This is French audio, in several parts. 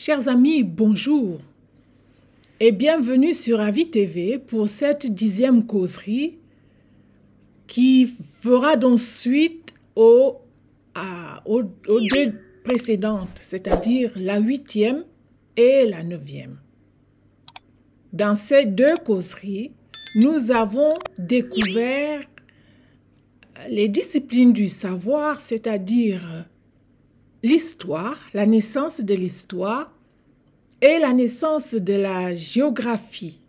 Chers amis, bonjour et bienvenue sur Avis TV pour cette dixième causerie qui fera donc suite aux, aux deux précédentes, c'est-à-dire la huitième et la neuvième. Dans ces deux causeries, nous avons découvert les disciplines du savoir, c'est-à-dire l'histoire, la naissance de l'histoire et la naissance de la géographie.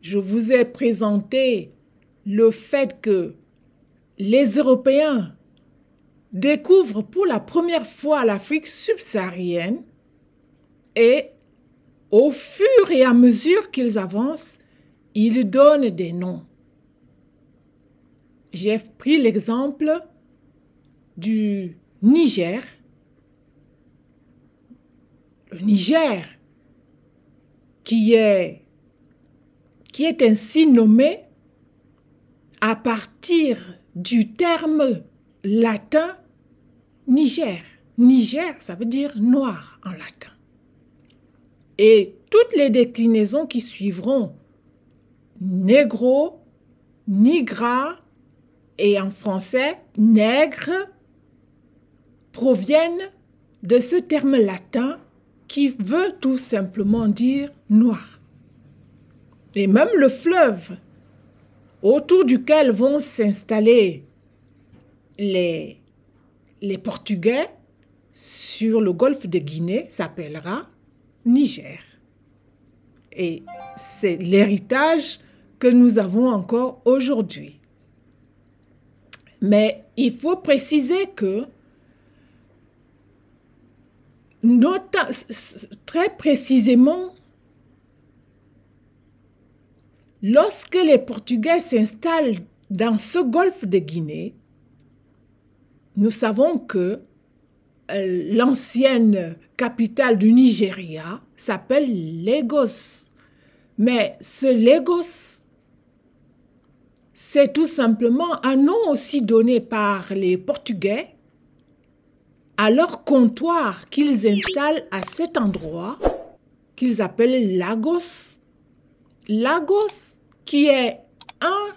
Je vous ai présenté le fait que les Européens découvrent pour la première fois l'Afrique subsaharienne et au fur et à mesure qu'ils avancent, ils donnent des noms. J'ai pris l'exemple du Niger. Niger, qui est, qui est ainsi nommé à partir du terme latin Niger. Niger, ça veut dire noir en latin. Et toutes les déclinaisons qui suivront, négro, nigra et en français nègre, proviennent de ce terme latin qui veut tout simplement dire noir. Et même le fleuve autour duquel vont s'installer les, Portugais sur le golfe de Guinée s'appellera Niger. Et c'est l'héritage que nous avons encore aujourd'hui. Mais il faut préciser que très précisément, lorsque les Portugais s'installent dans ce golfe de Guinée, nous savons que euh, l'ancienne capitale du Nigeria s'appelle Lagos. Mais ce Lagos, c'est tout simplement un nom aussi donné par les Portugais à leur comptoir qu'ils installent à cet endroit qu'ils appellent Lagos. Lagos qui est un,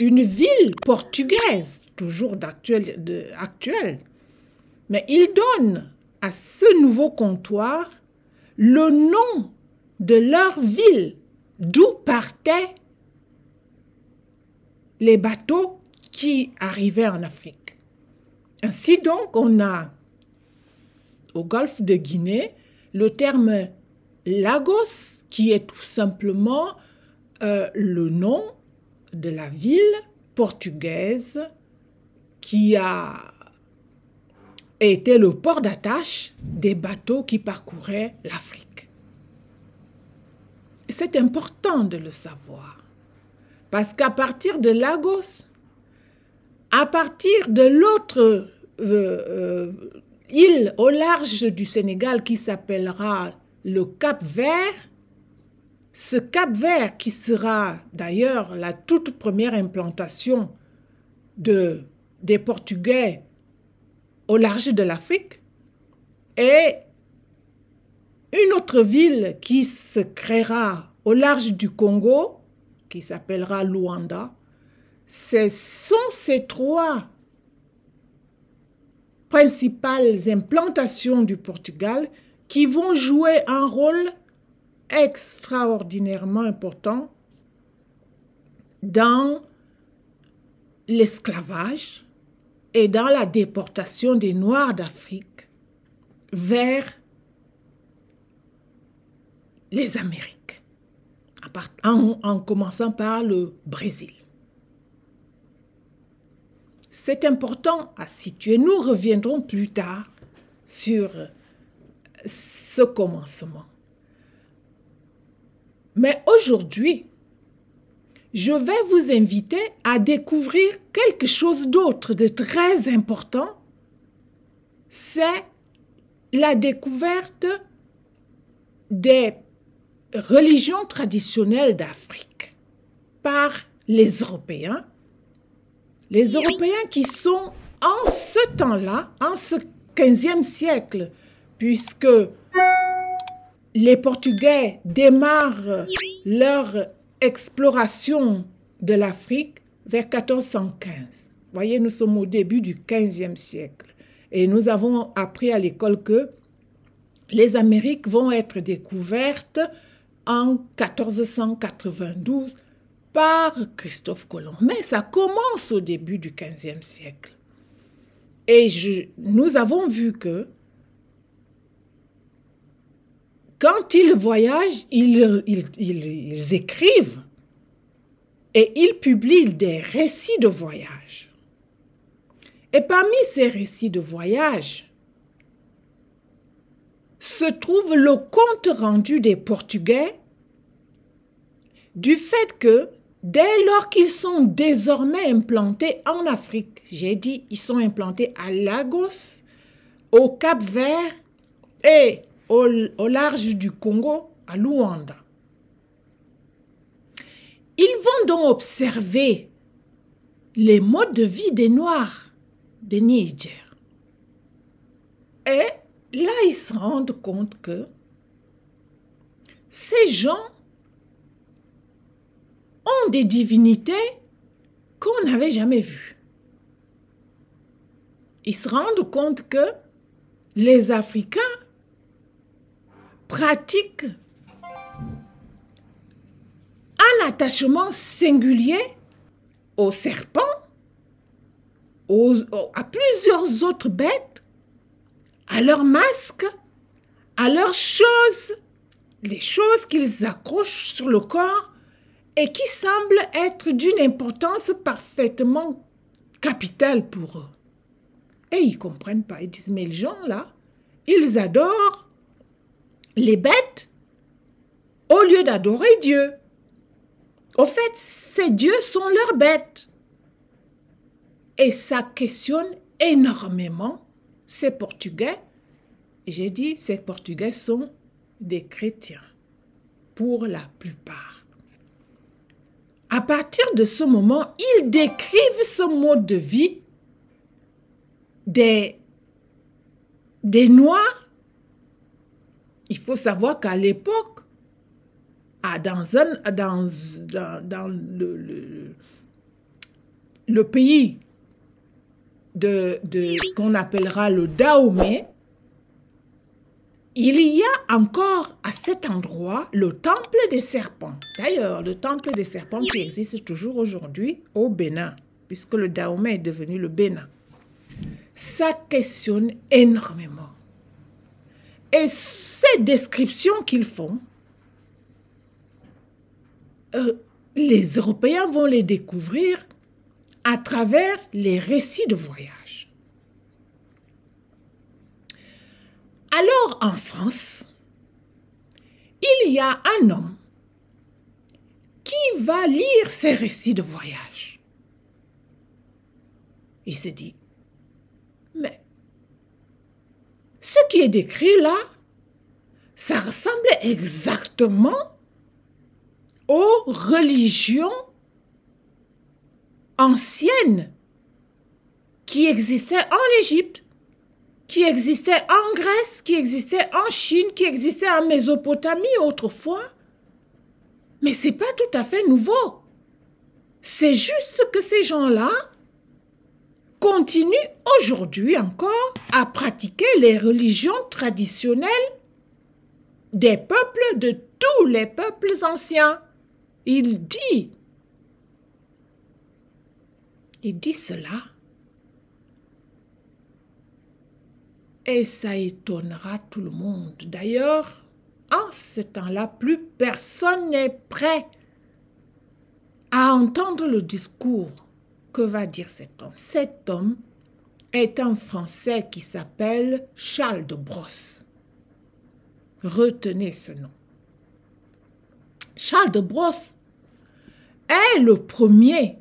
une ville portugaise, toujours d'actuel, mais ils donnent à ce nouveau comptoir le nom de leur ville d'où partaient les bateaux qui arrivaient en Afrique. Ainsi donc, on a au golfe de Guinée le terme Lagos, qui est tout simplement euh, le nom de la ville portugaise qui a été le port d'attache des bateaux qui parcouraient l'Afrique. C'est important de le savoir, parce qu'à partir de Lagos, à partir de l'autre euh, euh, île au large du Sénégal qui s'appellera le Cap Vert, ce Cap Vert qui sera d'ailleurs la toute première implantation de, des Portugais au large de l'Afrique, et une autre ville qui se créera au large du Congo, qui s'appellera Luanda, ce sont ces trois principales implantations du Portugal qui vont jouer un rôle extraordinairement important dans l'esclavage et dans la déportation des Noirs d'Afrique vers les Amériques, en, en commençant par le Brésil. C'est important à situer. Nous reviendrons plus tard sur ce commencement. Mais aujourd'hui, je vais vous inviter à découvrir quelque chose d'autre de très important. C'est la découverte des religions traditionnelles d'Afrique par les Européens les Européens qui sont en ce temps-là, en ce 15e siècle, puisque les Portugais démarrent leur exploration de l'Afrique vers 1415. Voyez, nous sommes au début du 15e siècle. Et nous avons appris à l'école que les Amériques vont être découvertes en 1492 par Christophe Colomb. Mais ça commence au début du 15e siècle. Et nous avons vu que quand ils voyagent, ils, ils, écrivent et ils publient des récits de voyage. Et parmi ces récits de voyage se trouve le compte rendu des Portugais du fait que dès lors qu'ils sont désormais implantés en Afrique, j'ai dit ils sont implantés à Lagos, au Cap Vert et au, large du Congo, à Luanda. Ils vont donc observer les modes de vie des Noirs de Niger. Et là, ils se rendent compte que ces gens des divinités qu'on n'avait jamais vues. Ils se rendent compte que les Africains pratiquent un attachement singulier aux serpents, à plusieurs autres bêtes, à leurs masques, à leurs choses, les choses qu'ils accrochent sur le corps et qui semblent être d'une importance parfaitement capitale pour eux. Et ils ne comprennent pas. Ils disent, mais les gens là, ils adorent les bêtes au lieu d'adorer Dieu. Au fait, ces dieux sont leurs bêtes. Et ça questionne énormément ces Portugais. J'ai dit, ces Portugais sont des chrétiens, pour la plupart. À partir de ce moment, ils décrivent ce mode de vie des, des Noirs. Il faut savoir qu'à l'époque, dans, le, le, pays de, de ce qu'on appellera le Dahomey, il y a encore à cet endroit le temple des serpents. D'ailleurs, le temple des serpents qui existe toujours aujourd'hui au Bénin, puisque le Dahomey est devenu le Bénin. Ça questionne énormément. Et ces descriptions qu'ils font, euh, les Européens vont les découvrir à travers les récits de voyage. Alors en France, il y a un homme qui va lire ces récits de voyage. Il se dit, mais ce qui est décrit là, ça ressemble exactement aux religions anciennes qui existaient en Égypte, qui existaient en Grèce, qui existaient en Chine, qui existaient en Mésopotamie autrefois. Mais ce n'est pas tout à fait nouveau. C'est juste que ces gens-là continuent aujourd'hui encore à pratiquer les religions traditionnelles des peuples de tous les peuples anciens. Il dit, il dit cela et ça étonnera tout le monde. D'ailleurs, en ce temps-là, plus personne n'est prêt à entendre le discours que va dire cet homme? Cet homme est un Français qui s'appelle Charles de Brosse. Retenez ce nom. Charles de Brosse est le premier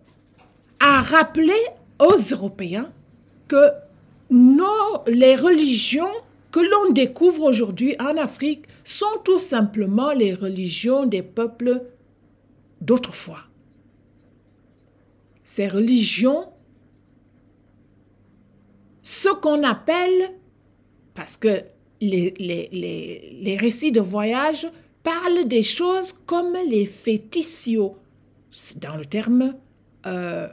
à rappeler aux Européens que nos, les religions que l'on découvre aujourd'hui en Afrique sont tout simplement les religions des peuples d'autrefois. Ces religions, ce qu'on appelle, parce que les, les, récits de voyage parlent des choses comme les féticios, dans le terme euh,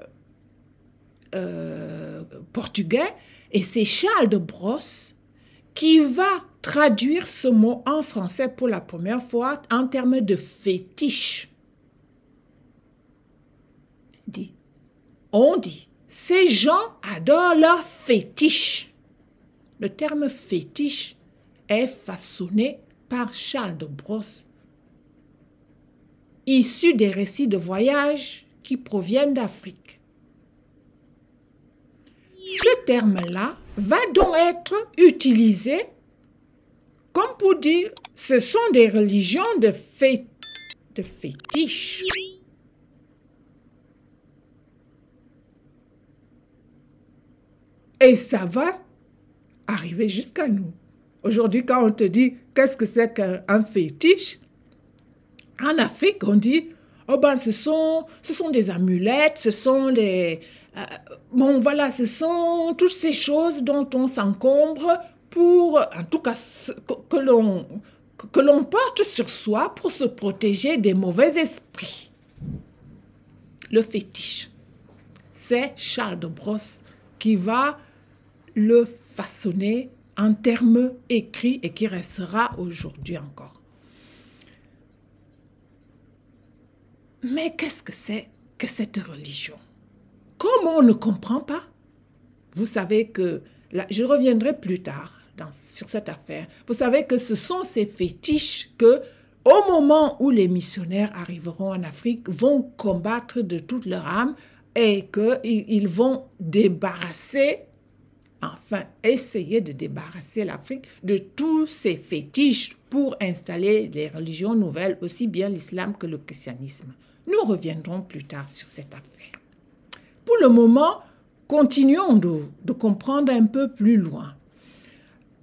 euh, portugais, et c'est Charles de Brosse qui va traduire ce mot en français pour la première fois en termes de fétiche. On dit, ces gens adorent leur fétiche. Le terme fétiche est façonné par Charles de Brosse, issu des récits de voyage qui proviennent d'Afrique. Ce terme-là va donc être utilisé comme pour dire ce sont des religions de, de fétiches. Et ça va arriver jusqu'à nous. Aujourd'hui, quand on te dit qu'est-ce que c'est qu'un fétiche, en Afrique, on dit, oh ben, ce sont, ce sont des amulettes, ce sont des... Euh, bon, voilà, ce sont toutes ces choses dont on s'encombre pour, en tout cas, que, l'on que l'on porte sur soi pour se protéger des mauvais esprits. Le fétiche, c'est Charles de Brosse qui va le façonner en termes écrits et qui restera aujourd'hui encore. Mais qu'est-ce que c'est que cette religion? Comment on ne comprend pas Vous savez que, je reviendrai plus tard dans, sur cette affaire, vous savez que ce sont ces fétiches que, au moment où les missionnaires arriveront en Afrique, vont combattre de toute leur âme et qu'ils vont débarrasser enfin essayer de débarrasser l'Afrique de tous ces fétiches pour installer les religions nouvelles, aussi bien l'islam que le christianisme. Nous reviendrons plus tard sur cette affaire. Pour le moment, continuons de, comprendre un peu plus loin.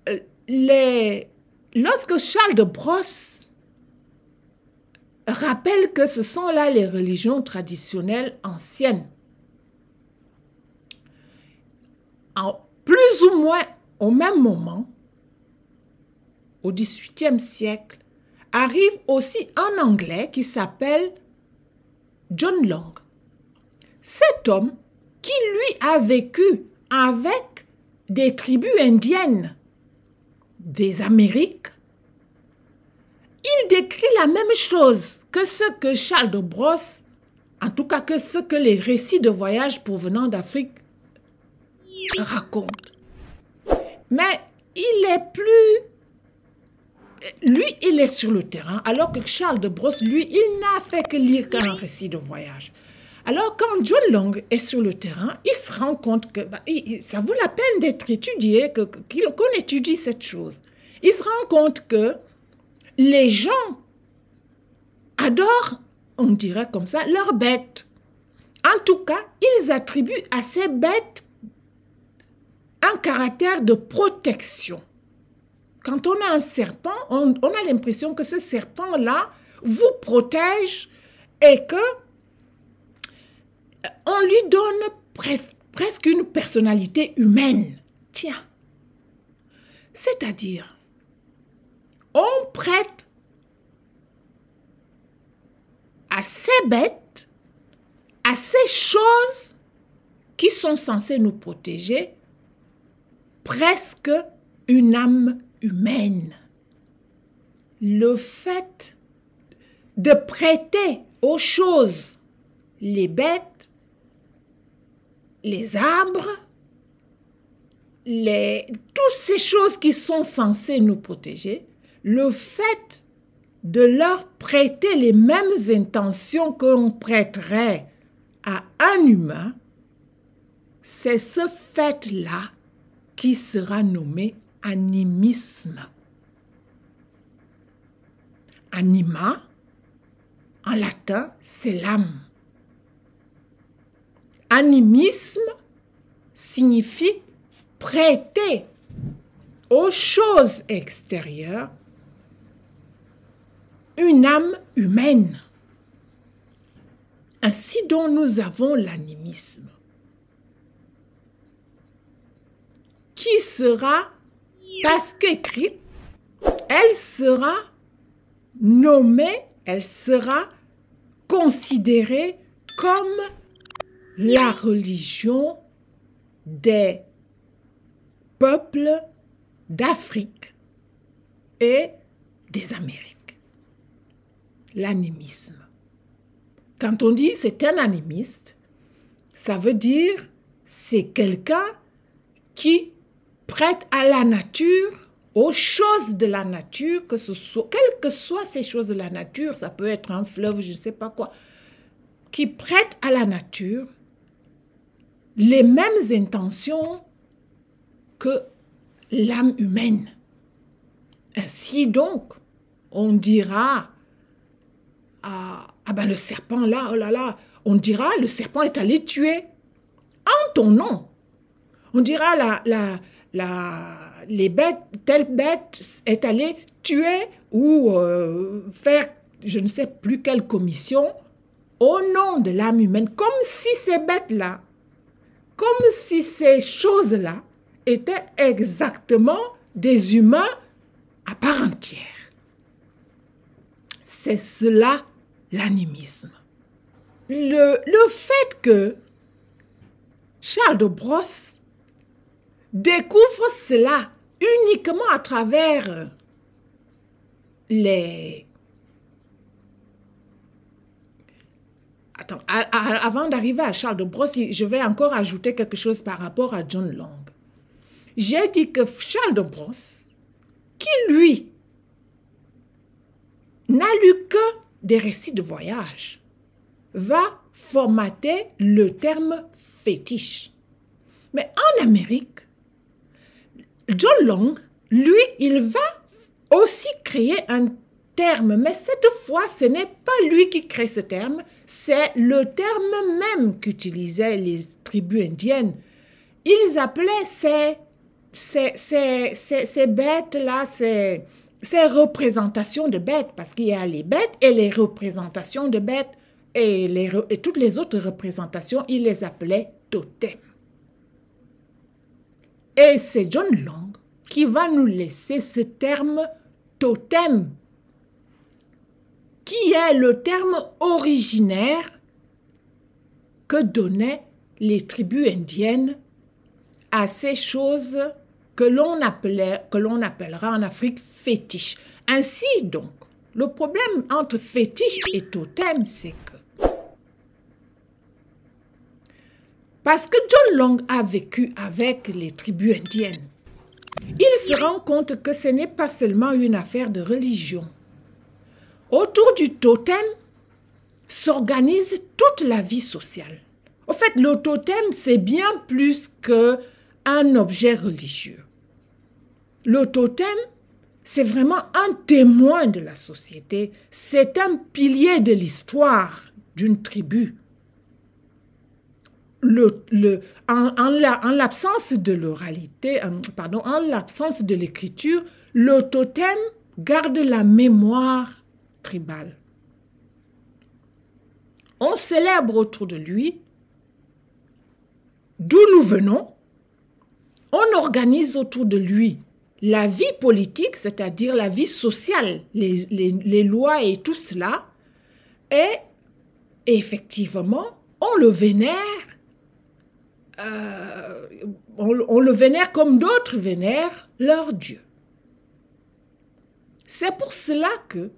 Euh, lorsque Charles de Brosse rappelle que ce sont là les religions traditionnelles anciennes, en, plus ou moins au même moment, au XVIIIe siècle, arrive aussi un Anglais qui s'appelle John Long. Cet homme qui lui a vécu avec des tribus indiennes des Amériques, il décrit la même chose que ce que Charles de Brosse, en tout cas que ce que les récits de voyage provenant d'Afrique raconte. Mais il est plus... Lui, il est sur le terrain, alors que Charles de Brosse, lui, il n'a fait que lire qu'un récit de voyage. Alors, quand John Long est sur le terrain, il se rend compte que bah, ça vaut la peine d'être étudié, qu'on étudie cette chose. Il se rend compte que les gens adorent, on dirait comme ça, leurs bêtes. En tout cas, ils attribuent à ces bêtes un caractère de protection. Quand on a un serpent, on, a l'impression que ce serpent-là vous protège et que on lui donne presque une personnalité humaine. Tiens, c'est-à-dire, on prête à ces bêtes, à ces choses qui sont censées nous protéger, presque une âme humaine. Le fait de prêter aux choses, les bêtes, les arbres, les, toutes ces choses qui sont censées nous protéger, le fait de leur prêter les mêmes intentions que l'on prêterait à un humain, c'est ce fait-là qui sera nommé animisme. Anima, en latin, c'est l'âme. Animisme signifie prêter aux choses extérieures une âme humaine. Ainsi dont nous avons l'animisme. qui sera, parce qu'écrit elle sera nommée, elle sera considérée comme la religion des peuples d'Afrique et des Amériques. L'animisme. Quand on dit c'est un animiste, ça veut dire c'est quelqu'un qui prête à la nature, aux choses de la nature, que ce soit, quelles que soient ces choses de la nature, ça peut être un fleuve, je ne sais pas quoi, qui prête à la nature les mêmes intentions que l'âme humaine. Ainsi donc, on dira, ah, ben le serpent là, oh là là, on dira, le serpent est allé tuer en ton nom. On dira, la, la, la, les bêtes, telle bête est allée tuer ou euh, faire je ne sais plus quelle commission au nom de l'âme humaine, comme si ces bêtes-là, comme si ces choses-là étaient exactement des humains à part entière. C'est cela l'animisme. Le, fait que Charles de Brosse découvre cela uniquement à travers les... Attends, avant d'arriver à Charles de Brosse, je vais encore ajouter quelque chose par rapport à John Long. J'ai dit que Charles de Brosse, qui lui n'a lu que des récits de voyage, va formater le terme fétiche. Mais en Amérique, John Long, lui, il va aussi créer un mais cette fois, ce n'est pas lui qui crée ce terme, c'est le terme même qu'utilisaient les tribus indiennes. Ils appelaient ces, ces, ces, ces, bêtes-là, ces, ces représentations de bêtes, parce qu'il y a les bêtes et les représentations de bêtes, et, les, et toutes les autres représentations, ils les appelaient totems. Et c'est John Long qui va nous laisser ce terme totem, qui est le terme originaire que donnaient les tribus indiennes à ces choses que l'on appelait, que l'on appellera en Afrique fétiche. Ainsi donc, le problème entre fétiche et totem, c'est que Parce que John Long a vécu avec les tribus indiennes, il se rend compte que ce n'est pas seulement une affaire de religion. Autour du totem s'organise toute la vie sociale. Au fait, le totem, c'est bien plus qu'un objet religieux. Le totem, c'est vraiment un témoin de la société, c'est un pilier de l'histoire d'une tribu en, en l'absence de l'oralité, euh, pardon, en l'absence de l'écriture, le totem garde la mémoire tribale. On célèbre autour de lui d'où nous venons. On organise autour de lui la vie politique, c'est-à-dire la vie sociale, les, lois et tout cela. Et effectivement, on le vénère euh, on, le vénère comme d'autres vénèrent leur Dieu. C'est pour cela que,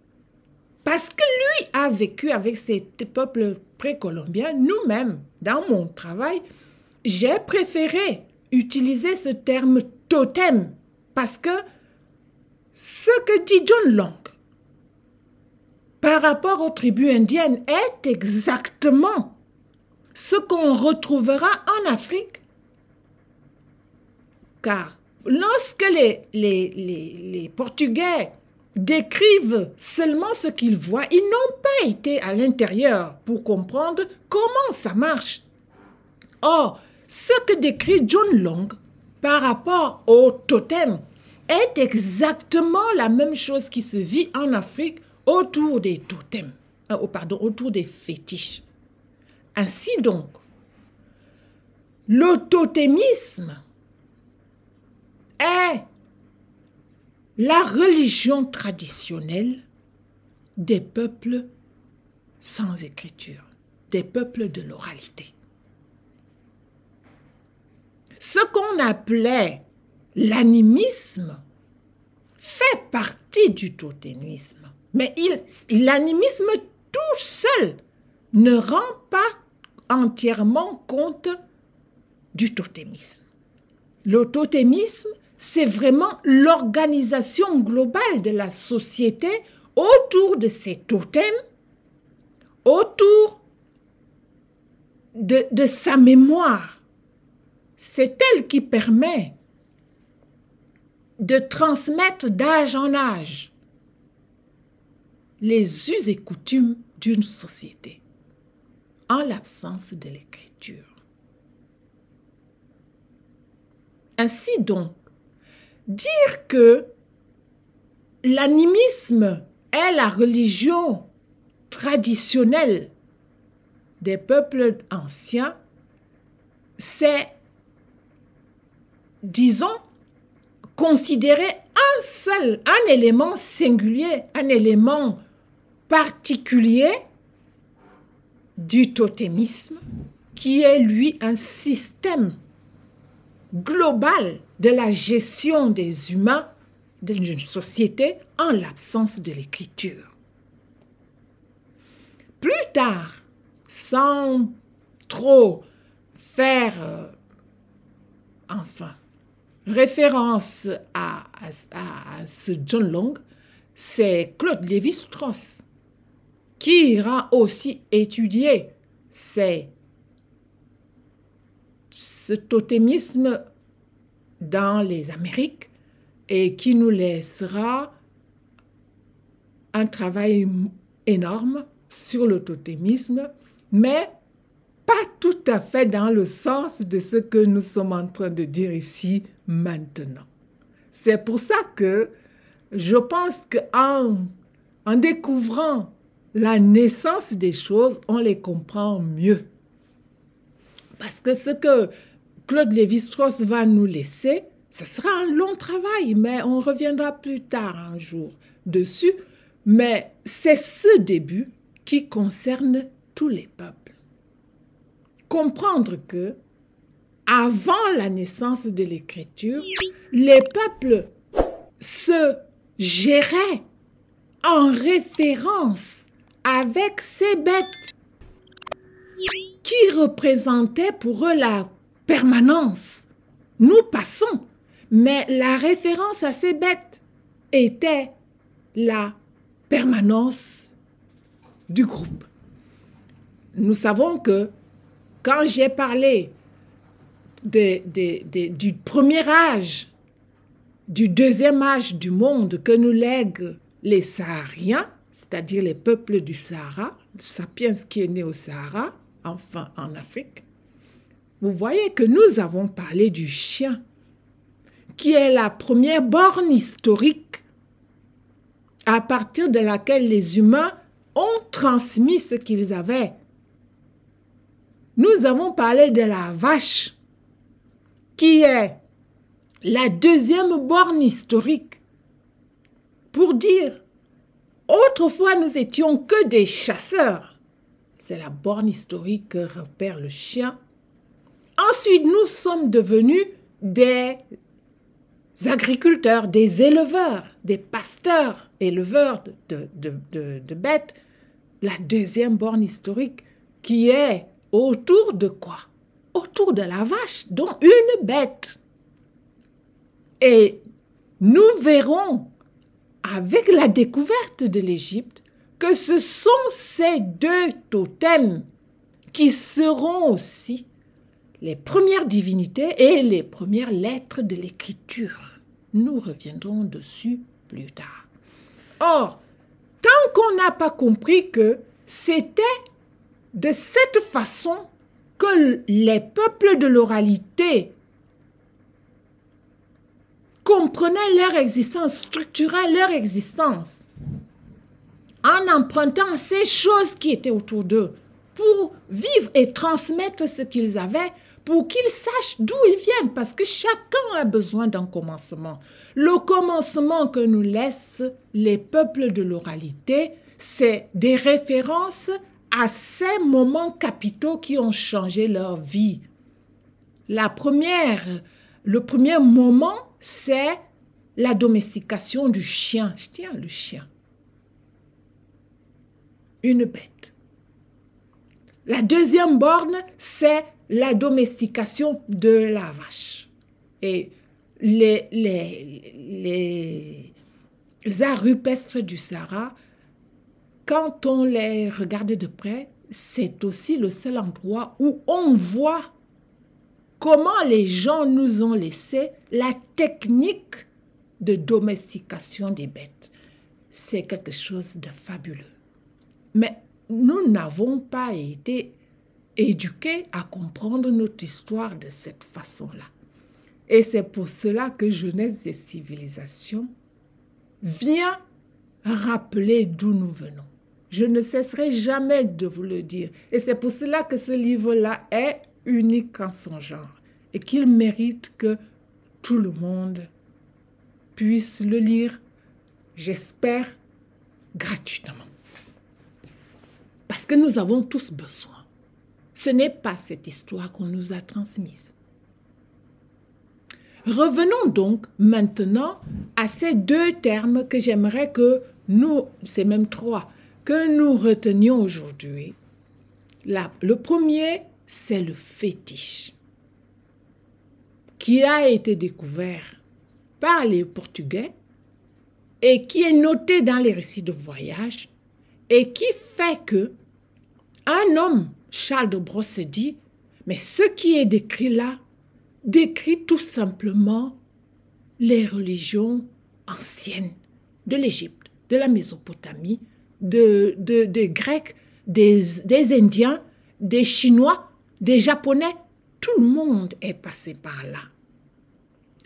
parce que lui a vécu avec ces peuples précolombiens, nous-mêmes, dans mon travail, j'ai préféré utiliser ce terme totem parce que ce que dit John Long par rapport aux tribus indiennes est exactement ce qu'on retrouvera en Afrique. Car lorsque les, les, Portugais décrivent seulement ce qu'ils voient, ils n'ont pas été à l'intérieur pour comprendre comment ça marche. Or, ce que décrit John Long par rapport au totem est exactement la même chose qui se vit en Afrique autour des totems, euh, pardon, autour des fétiches. Ainsi donc, l'autotémisme est la religion traditionnelle des peuples sans écriture, des peuples de l'oralité. Ce qu'on appelait l'animisme fait partie du totémisme. Mais l'animisme tout seul ne rend pas entièrement compte du totémisme. Le totémisme, c'est vraiment l'organisation globale de la société autour de ces totems, autour de, de sa mémoire. C'est elle qui permet de transmettre d'âge en âge les us et coutumes d'une société en l'absence de l'écriture. Ainsi donc, dire que l'animisme est la religion traditionnelle des peuples anciens, c'est, disons, considérer un seul, un élément singulier, un élément particulier du totémisme, qui est lui un système global de la gestion des humains d'une société en l'absence de l'écriture. Plus tard, sans trop faire, euh, enfin, référence à, ce John Long, c'est Claude Lévi-Strauss qui ira aussi étudier ce totémisme dans les Amériques et qui nous laissera un travail énorme sur le totémisme, mais pas tout à fait dans le sens de ce que nous sommes en train de dire ici maintenant. C'est pour ça que je pense qu'en en découvrant la naissance des choses, on les comprend mieux. Parce que ce que Claude Lévi-Strauss va nous laisser, ce sera un long travail, mais on reviendra plus tard un jour dessus. Mais c'est ce début qui concerne tous les peuples. Comprendre que, avant la naissance de l'écriture, les peuples se géraient en référence avec ces bêtes qui représentaient pour eux la permanence. Nous passons, mais la référence à ces bêtes était la permanence du groupe. Nous savons que quand j'ai parlé du premier âge, du deuxième âge du monde que nous lèguent les Sahariens, c'est-à-dire les peuples du Sahara, sapiens qui est né au Sahara, enfin en Afrique, vous voyez que nous avons parlé du chien, qui est la première borne historique à partir de laquelle les humains ont transmis ce qu'ils avaient. Nous avons parlé de la vache, qui est la deuxième borne historique, pour dire Autrefois, nous étions que des chasseurs. C'est la borne historique que repère le chien. Ensuite, nous sommes devenus des agriculteurs, des éleveurs, des pasteurs, éleveurs de, bêtes. La deuxième borne historique qui est autour de quoi? Autour de la vache, dont une bête. Et nous verrons avec la découverte de l'Égypte que ce sont ces deux totems qui seront aussi les premières divinités et les premières lettres de l'écriture. Nous reviendrons dessus plus tard. Or, tant qu'on n'a pas compris que c'était de cette façon que les peuples de l'oralité comprenaient leur existence, structuraient leur existence en empruntant ces choses qui étaient autour d'eux pour vivre et transmettre ce qu'ils avaient, pour qu'ils sachent d'où ils viennent, parce que chacun a besoin d'un commencement. Le commencement que nous laissent les peuples de l'oralité, c'est des références à ces moments capitaux qui ont changé leur vie. La première, le premier moment, c'est la domestication du chien. Je tiens le chien. Une bête. La deuxième borne, c'est la domestication de la vache. Et les, les, les arts rupestres du Sahara, quand on les regarde de près, c'est aussi le seul endroit où on voit comment les gens nous ont laissé la technique de domestication des bêtes. C'est quelque chose de fabuleux. Mais nous n'avons pas été éduqués à comprendre notre histoire de cette façon-là. Et c'est pour cela que Jeunesse et Civilisation vient rappeler d'où nous venons. Je ne cesserai jamais de vous le dire. Et c'est pour cela que ce livre-là est unique en son genre et qu'il mérite que tout le monde puisse le lire, j'espère, gratuitement. Parce que nous avons tous besoin. Ce n'est pas cette histoire qu'on nous a transmise. Revenons donc maintenant à ces deux termes que j'aimerais que nous, c'est même trois, que nous retenions aujourd'hui. Le premier, c'est le fétiche, qui a été découvert par les Portugais et qui est noté dans les récits de voyage et qui fait que un homme Charles de Brosse dit, mais ce qui est décrit là décrit tout simplement les religions anciennes de l'Égypte, de la Mésopotamie, de, des Grecs, des, des Indiens, des Chinois, des Japonais. Tout le monde est passé par là.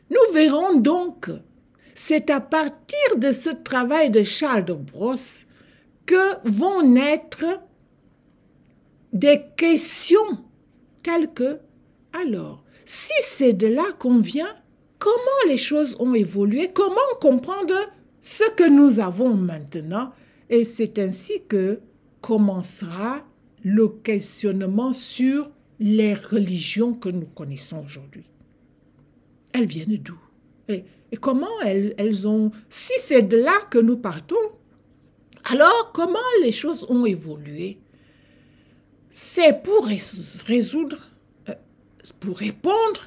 Nous verrons donc, c'est à partir de ce travail de Charles de Brosse que vont naître des questions telles que, alors, si c'est de là qu'on vient, comment les choses ont évolué, comment comprendre ce que nous avons maintenant, et c'est ainsi que commencera le questionnement sur les religions que nous connaissons aujourd'hui. Elles viennent d'où? Et, comment elles, elles ont... Si c'est de là que nous partons, alors comment les choses ont évolué? C'est pour résoudre, euh, pour répondre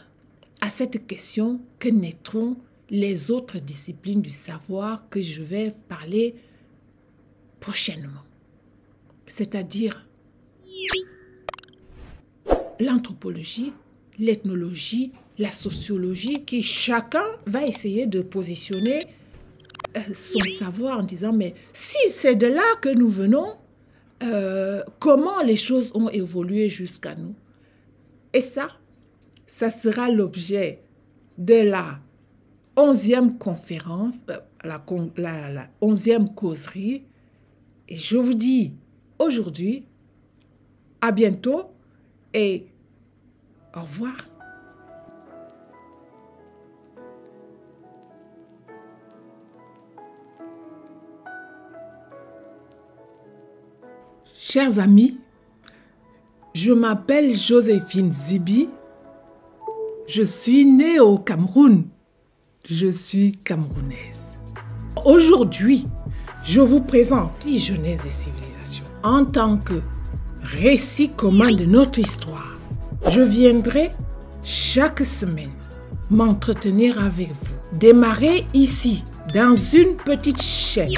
à cette question que naîtront les autres disciplines du savoir que je vais parler prochainement. C'est-à-dire l'anthropologie, l'ethnologie, la sociologie, qui chacun va essayer de positionner euh, son savoir en disant, mais si c'est de là que nous venons, euh, comment les choses ont évolué jusqu'à nous. Et ça, ça sera l'objet de la onzième conférence, euh, la, onzième causerie. Et je vous dis aujourd'hui, à bientôt et au revoir. Chers amis, je m'appelle Joséphine Zibi. Je suis née au Cameroun. Je suis camerounaise. Aujourd'hui, je vous présente Jeunesse et Civilisation en tant que récit commun de notre histoire. Je viendrai chaque semaine m'entretenir avec vous. Démarrer ici, dans une petite chaîne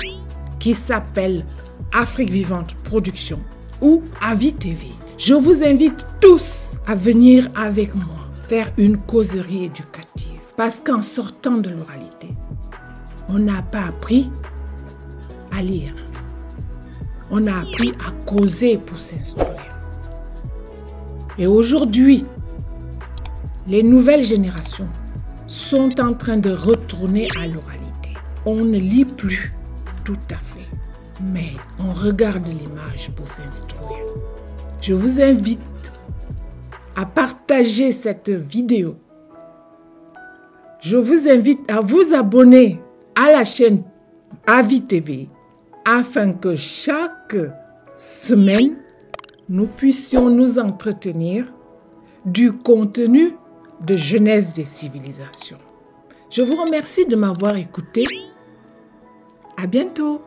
qui s'appelle Afrique Vivante Production ou Avis TV. Je vous invite tous à venir avec moi faire une causerie éducative. Parce qu'en sortant de l'oralité, on n'a pas appris à lire. On a appris à causer pour s'instruire. Et aujourd'hui, les nouvelles générations sont en train de retourner à l'oralité. On ne lit plus tout à fait mais on regarde l'image pour s'instruire. Je vous invite à partager cette vidéo. Je vous invite à vous abonner à la chaîne Avis TV afin que chaque semaine, nous puissions nous entretenir du contenu de Jeunesse des civilisations. Je vous remercie de m'avoir écouté. À bientôt.